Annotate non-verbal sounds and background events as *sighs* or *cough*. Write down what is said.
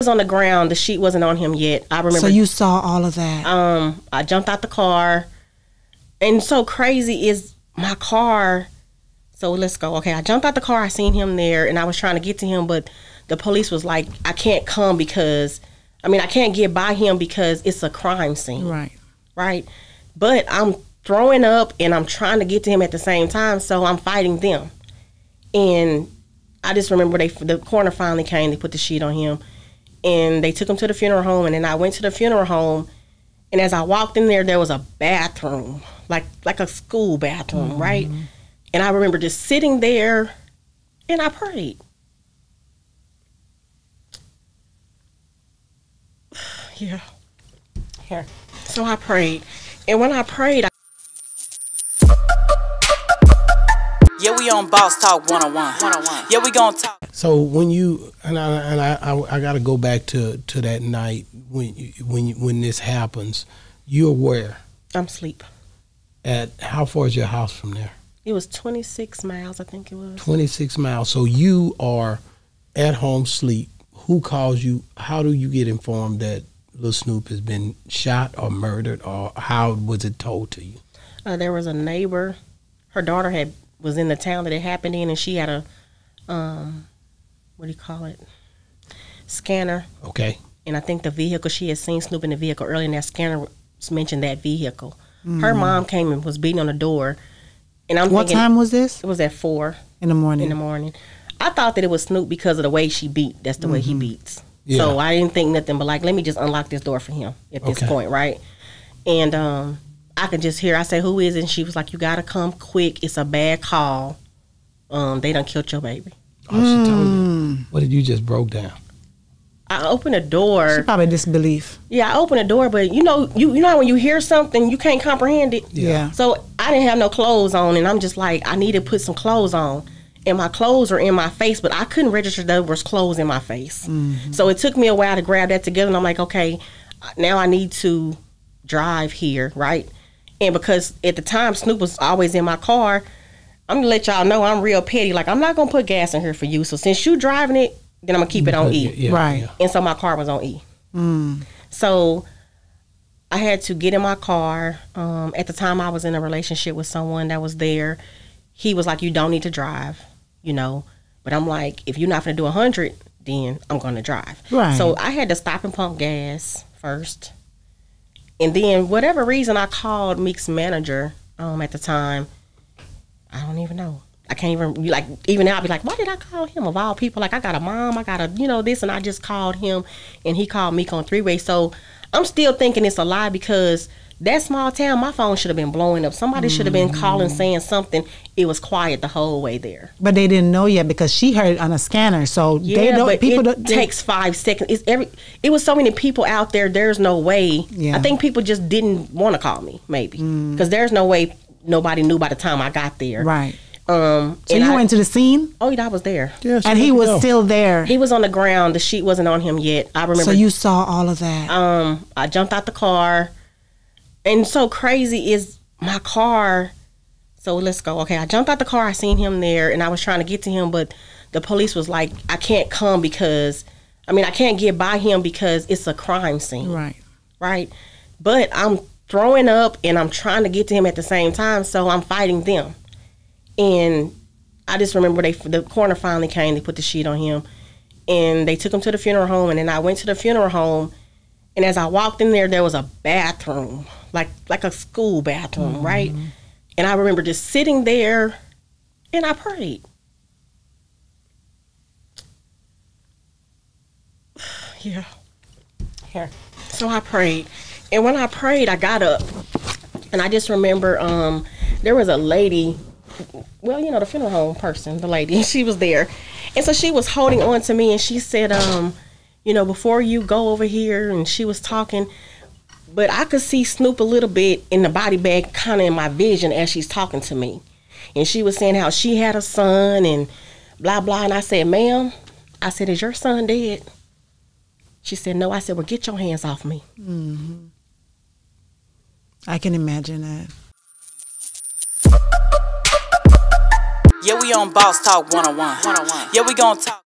was on the ground. The sheet wasn't on him yet. I remember. So you saw all of that. um, I jumped out the car, and so crazy is my car. So let's go. Okay, I jumped out the car. I seen him there, and I was trying to get to him, but the police was like, "I can't come because, I mean, I can't get by him because it's a crime scene." right. right? But I'm throwing up and I'm trying to get to him at the same time, so I'm fighting them. And I just remember they the coroner finally came, they put the sheet on him, and they took him to the funeral home. And then I went to the funeral home, and as I walked in there, there was a bathroom, like like a school bathroom, mm-hmm. right? And I remember just sitting there, and I prayed. *sighs* yeah. Here. So I prayed. And when I prayed, I we on Boss Talk 101. 101. Yeah, we gonna talk. So when you and I and I, I, I got to go back to, to that night when you, when you, when this happens, you're where I'm asleep. at how far is your house from there? It was 26 miles, I think it was. Twenty six miles. So you are at home sleep. Who calls you? How do you get informed that Lil Snupe has been shot or murdered, or how was it told to you? Uh, there was a neighbor. Her daughter had was in the town that it happened in, and she had a, um, what do you call it? Scanner. Okay. And I think the vehicle she had seen Snupe in the vehicle earlier, and that scanner mentioned that vehicle. Her mom came and was beating on the door, and I'm What thinking time was this? it was at four. In the morning. in the morning. I thought that it was Snupe because of the way she beat. That's the way he beats. Yeah. So I didn't think nothing but like, let me just unlock this door for him at this Okay. point, right? And um, I could just hear. I say, "Who is it?" And she was like, "You gotta come quick. It's a bad call. Um, they done killed your baby." Oh, she told you. What did you just broke down? I opened the door. She Probably disbelief. Yeah, I opened the door, but you know, you you know how when you hear something, you can't comprehend it. Yeah. So I didn't have no clothes on, and I'm just like, I need to put some clothes on. And my clothes are in my face, but I couldn't register there was clothes in my face. So it took me a while to grab that together. And I'm like, okay, now I need to drive here, right? And because at the time Snupe was always in my car, I'm gonna let y'all know I'm real petty. Like I'm not gonna put gas in here for you. So since you driving it, then I'm gonna keep it on E. Yeah, Right. yeah. And so my car was on E. So I had to get in my car. Um, at the time, I was in a relationship with someone that was there. He was like, "You don't need to drive," you know. But I'm like, if you're not going to do a hundred, then I'm going to drive. Right. So I had to stop and pump gas first, and then whatever reason I called Meek's manager um, at the time. I don't even know. I can't even like even now. I'll be like, why did I call him of all people? Like I got a mom, I got a you know this, and I just called him, and he called Meek on three way. So I'm still thinking it's a lie because that small town, my phone should have been blowing up. Somebody should have been calling saying something. It was quiet the whole way there. But they didn't know yet because she heard on a scanner. So they Yeah, don't. but people it don't, takes five seconds. It's every. It was so many people out there. There's no way. Yeah. I think people just didn't want to call me, maybe, because there's no way nobody knew by the time I got there. Right. Um. So and you I- went to the scene, Oh, yeah, I was there. Yeah, and he was go. still there. He was on the ground. The sheet wasn't on him yet. I remember. So you saw all of that. um, I jumped out the car, and so crazy is my car. So let's go. Okay, I jumped out the car. I seen him there, and I was trying to get to him, but the police was like, "I can't come because, I mean, I can't get by him because it's a crime scene." right. right? But I'm throwing up and I'm trying to get to him at the same time, so I'm fighting them. And I just remember they the coroner finally came, they put the sheet on him, and they took him to the funeral home. And then I went to the funeral home, and as I walked in there, there was a bathroom, like like a school bathroom, right? And I remember just sitting there, and I prayed. *sighs* yeah. Here. So I prayed. And when I prayed, I got up. And I just remember um, there was a lady, well, you know, the funeral home person, the lady, *laughs* she was there. And so she was holding on to me and she said, um, you know, before you go over here, and she was talking, but I could see Snupe a little bit in the body bag, kind of in my vision as she's talking to me. And she was saying how she had a son and blah, blah. And I said, ma'am, I said, is your son dead? She said, no. I said, well, get your hands off me. Mm-hmm. I can imagine that. Yeah, we on Boss Talk 101. 101. Yeah, we gonna talk.